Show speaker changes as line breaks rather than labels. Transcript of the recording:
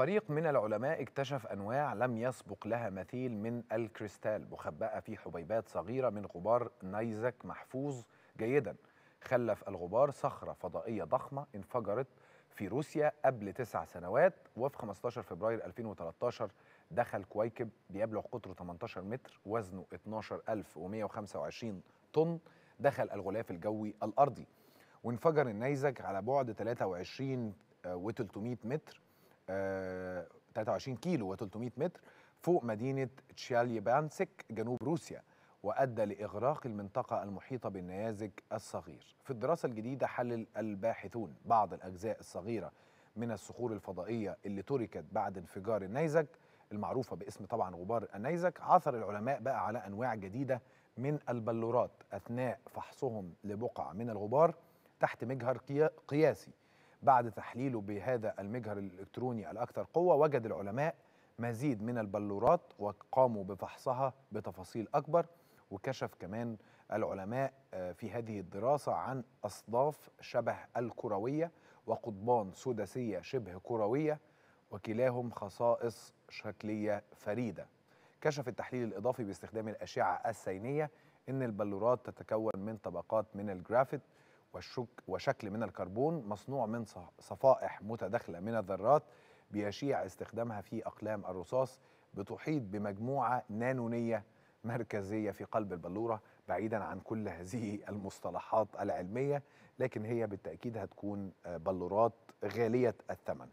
فريق من العلماء اكتشف أنواع لم يسبق لها مثيل من الكريستال مخبأة في حبيبات صغيرة من غبار نيزك محفوظ جيدا. خلف الغبار صخرة فضائية ضخمة انفجرت في روسيا قبل تسع سنوات وفي 15 فبراير 2013 دخل كويكب بيبلغ قطره 18 متر وزنه 12125 طن دخل الغلاف الجوي الأرضي. وانفجر النيزك على بعد 23 و300 متر. آه، 23 كيلو و300 متر فوق مدينة تشاليبانسك جنوب روسيا وأدى لإغراق المنطقة المحيطة بالنيازك الصغير. في الدراسة الجديدة حلل الباحثون بعض الأجزاء الصغيرة من الصخور الفضائية اللي تركت بعد انفجار النيزك المعروفة باسم طبعا غبار النيزك. عثر العلماء بقى على أنواع جديدة من البلورات أثناء فحصهم لبقع من الغبار تحت مجهر قيا- قياسي. بعد تحليله بهذا المجهر الإلكتروني الأكثر قوة وجد العلماء مزيد من البلورات وقاموا بفحصها بتفاصيل أكبر وكشف كمان العلماء آه، في هذه الدراسة عن أصداف شبه الكروية وقضبان سداسية شبه كروية وكلاهم خصائص شكلية فريدة. كشف التحليل الإضافي باستخدام الأشعة السينية إن البلورات تتكون من طبقات من الجرافيت وشكل من الكربون مصنوع من صفائح متداخلة من الذرات بيشيع استخدامها في أقلام الرصاص بتحيط بمجموعة نانونية مركزية في قلب البلورة بعيدا عن كل هذه المصطلحات العلمية لكن هي بالتأكيد هتكون آه، بلورات غالية الثمن.